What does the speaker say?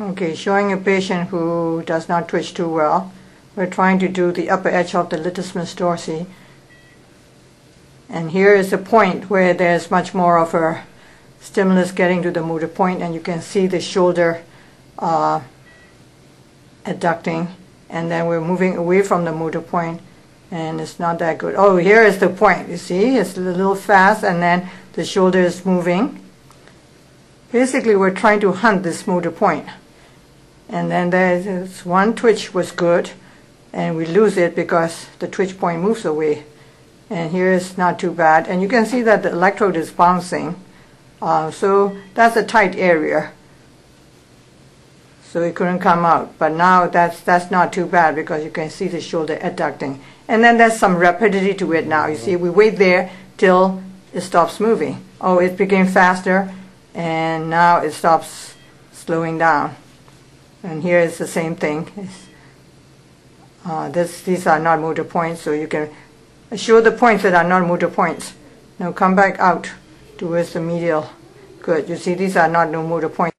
Okay, showing a patient who does not twitch too well. We're trying to do the upper edge of the latissimus dorsi. And here is a point where there's much more of a stimulus getting to the motor point, and you can see the shoulder uh, adducting. And then we're moving away from the motor point, and it's not that good. Oh, here is the point. You see, it's a little fast, and then the shoulder is moving. Basically, we're trying to hunt this motor point. And then there's one twitch was good, and we lose it because the twitch point moves away. And here is not too bad. And you can see that the electrode is bouncing. Uh, so that's a tight area. So it couldn't come out. But now that's, that's not too bad because you can see the shoulder adducting. And then there's some rapidity to it now. You see, we wait there till it stops moving. Oh, it became faster, and now it stops slowing down. And here is the same thing. Uh, this, these are not motor points, so you can show the points that are not motor points. Now come back out towards the medial. Good. You see, these are not no motor points.